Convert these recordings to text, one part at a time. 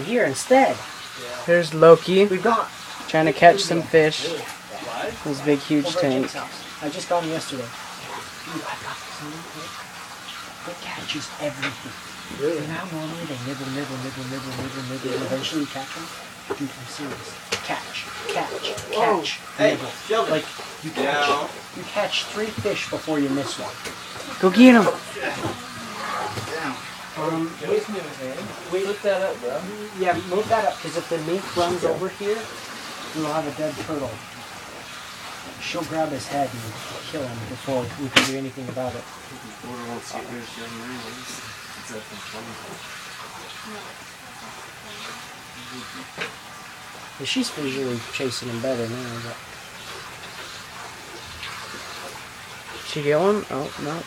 on here instead. Here's Loki We've got trying to catch some fish. This big, huge over tank. I just got him yesterday. Dude, I got this new hook catches everything. You know how normally they nibble, nibble, nibble, nibble, nibble, nibble, and eventually catch them? Dude, I'm serious. Catch, catch, catch, Hey, nibble. Sheldon. Like, you catch, Yeah. you catch three fish before you miss one. Go get him. Um, Wait a minute, man. Wait, look that up, bro. yeah, move that up, because if the mink runs over here, we'll have a dead turtle. She'll grab his head and kill him before we can do anything about it. Yeah, She's visually chasing him better now, but She kill him? Oh, no.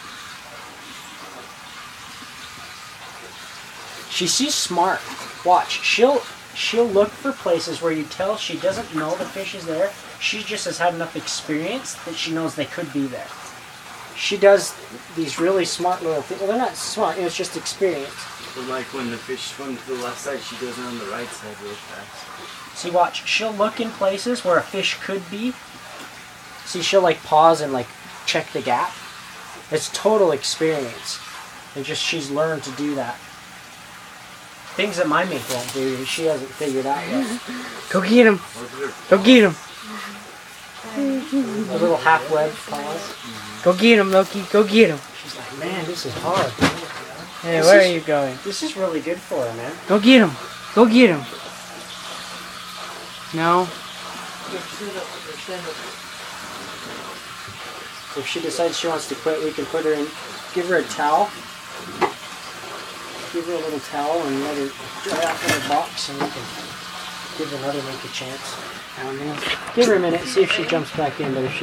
She she's smart. Watch, she'll she'll look for places where you tell she doesn't know the fish is there. She just has had enough experience that she knows they could be there. She does these really smart little things. Well, they're not smart. It's just experience. But like when the fish swim to the left side, she goes on the right side real fast. See, watch. She'll look in places where a fish could be. See, she'll like pause and like check the gap. It's total experience. It just she's learned to do that. Things that my mate won't do, she hasn't figured out yet. Go get him. Go get him. A little half web paws. Go get him, Loki. Go get him. She's like, man, this is hard. Hey, This where is- are you going? This is really good for her, man. Go get him. Go get him. No. If she decides she wants to quit, we can put her in, give her a towel. Give her a little towel and let her dry off in her box, and we can give another mink a chance. I don't know. Give her a minute, see if she jumps back in, but if she